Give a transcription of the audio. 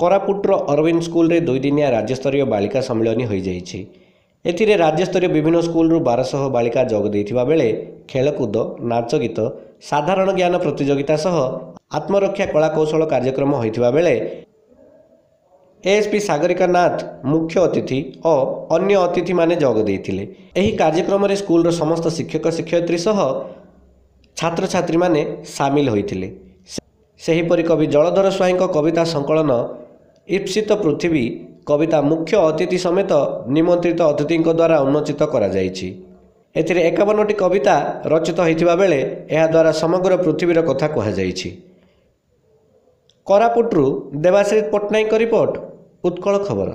କୋରାପୁଟର ଅରବିନ୍ଦ ସ୍କୁଲରେ ଦୁଇଦିନିଆ ରାଜ୍ୟସ୍ତରୀୟ ବାଳିକା ସମ୍ମିଳନୀ ହୋଇଯାଇଛି। ଏଥିରେ ରାଜ୍ୟସ୍ତରୀୟ ବିଭିନ୍ନ ସ୍କୁଲରୁ ବାରଶହ ବାଳିକା ଯୋଗ ଦେଇଥିବା ବେଳେ ଖେଳକୁଦ ନାଚ ଗୀତ ସାଧାରଣ ଜ୍ଞାନ ପ୍ରତିଯୋଗିତା ସହ ଆତ୍ମରକ୍ଷା କଳାକୌଶଳ କାର୍ଯ୍ୟକ୍ରମ ହୋଇଥିବା ବେଳେ ଏଏସ୍ପି ସାଗରିକା ନାଥ ମୁଖ୍ୟ ଅତିଥି ଓ ଅନ୍ୟ ଅତିଥିମାନେ ଯୋଗ ଦେଇଥିଲେ। ଏହି କାର୍ଯ୍ୟକ୍ରମରେ ସ୍କୁଲର ସମସ୍ତ ଶିକ୍ଷକ ଶିକ୍ଷୟିତ୍ରୀ ସହ ଛାତ୍ରଛାତ୍ରୀମାନେ ସାମିଲ ହୋଇଥିଲେ। ସେହିପରି କବି ଜଳଧର ସ୍ୱାଇଁଙ୍କ କବିତା ସଂକଳନ ଇପ୍ସିତ ପୃଥିବୀ କବିତା ମୁଖ୍ୟ ଅତିଥି ସମେତ ନିମନ୍ତ୍ରିତ ଅତିଥିଙ୍କ ଦ୍ୱାରା ଉନ୍ମୋଚିତ କରାଯାଇଛି। ଏଥିରେ ଏକାବନଟି କବିତା ରଚିତ ହୋଇଥିବା ବେଳେ ଏହାଦ୍ୱାରା ସମଗ୍ର ପୃଥିବୀର କଥା କୁହାଯାଇଛି। କୋରାପୁଟରୁ ଦେବାଶ୍ରୀ ପଟ୍ଟନାୟକଙ୍କ ରିପୋର୍ଟ ଉତ୍କଳ ଖବର।